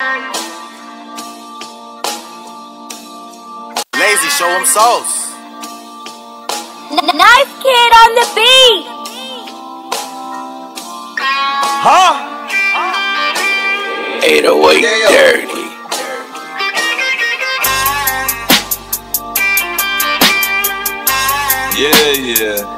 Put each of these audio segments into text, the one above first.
Lazy, show him sauce. N- nice kid on the beat. Huh? 808 dirty. Yeah, yeah.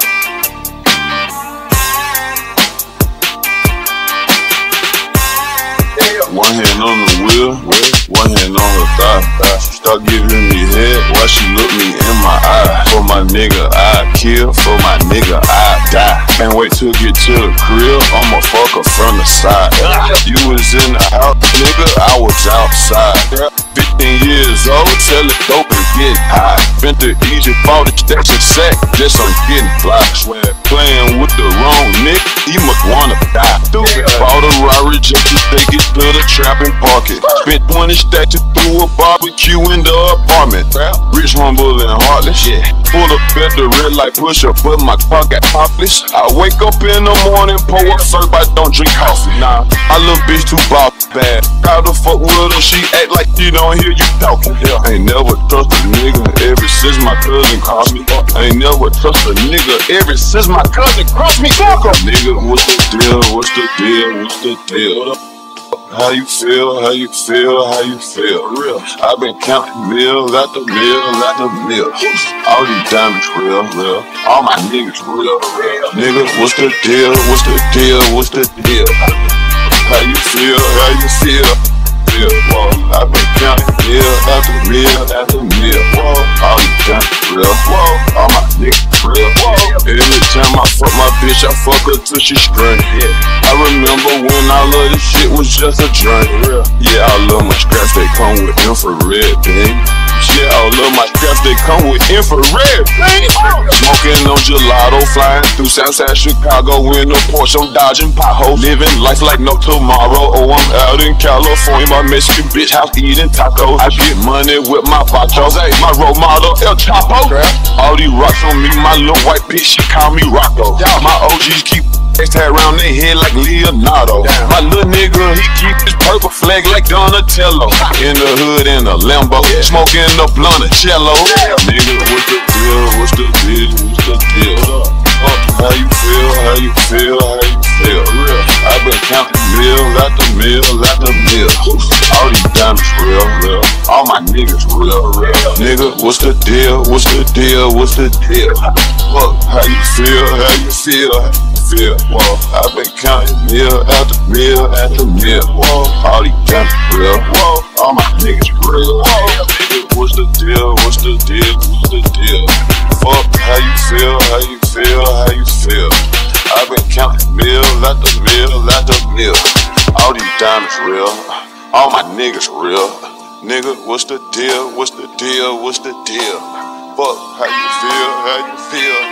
One hand on the wheel, one hand on her thigh. Start giving me head while she look me in my eye. For my nigga, I kill. For my nigga, I die. Can't wait to get to the crib. I'ma fuck her from the side. You was in the house, nigga. I was outside. 15 years old, selling dope and get high. Been to Egypt, bought a stacks of sack, just on getting fly. Swear, playing with the wrong nigga, he must wanna die. Bought a Rari just to take it to the trap and park it. Spent 20 stacks to do a barbecue in the apartment. Rich, humble, and heartless. Yeah. Full of at the red light push up, but my car got topless. I wake up in the morning, pour up but I don't drink coffee. Nah, I little bitch too ball bad. How the fuck with her? She act like she don't hear you talking. Yeah. Ain't never trust a nigga ever since my cousin called me. I Ain't never trust a nigga ever since my cousin crossed me. Fuck 'em. Nigga, what's the deal? What's the deal? What's the deal? How you feel? How you feel? How you feel? Real. I've been counting meal after meal after meal. All these diamonds real, real. All my niggas real, real. Nigga, what's the deal? What's the deal? What's the deal? How you feel? How you? Feel, meal after meal after meal. Whoa. All these diamonds real. Whoa. All my niggas real. Whoa. Every time I fuck my bitch, I fuck her till she scream. Yeah. I remember when all of this shit was just a dream. Yeah, I love my scraps, they come with infrared, baby. Yeah, I love my scraps, they come with infrared. Smoking on gelato, flying through Southside Chicago in a Porsche, I'm dodging potholes. Living life like no tomorrow. Oh, I'm out in California, my Mexican bitch house eating tacos. I get money with my pachos. Hey, my role model, El Chapo. All these rocks on me, my little white bitch, she call me Rocco. My OGs keep Hashtag around their head like Leonardo. My little nigga, he keep his purple flag like Donatello. In the hood in a Lambo, smoking a blunt of cello. Nigga, what's the deal? What's the deal? What's the deal? Uh, how you feel? How you feel? How you feel? Real. I've been counting meal after meal after meal. All these diamonds real, real. All my niggas real, real. Nigga, what's the deal? What's the deal? What's the deal? Fuck, how you feel? How you feel? Feel? Whoa, I've been counting meal after meal after meal. Whoa, all these diamonds real. Whoa, all my niggas real. Nigga, what's the deal? What's the deal? What's the deal? Fuck, how you feel? How you feel? How you feel? I've been counting meal after meal after meal. All these diamonds real. All my niggas real. Nigga, what's the deal? What's the deal? What's the deal? Fuck, how you feel? How you feel?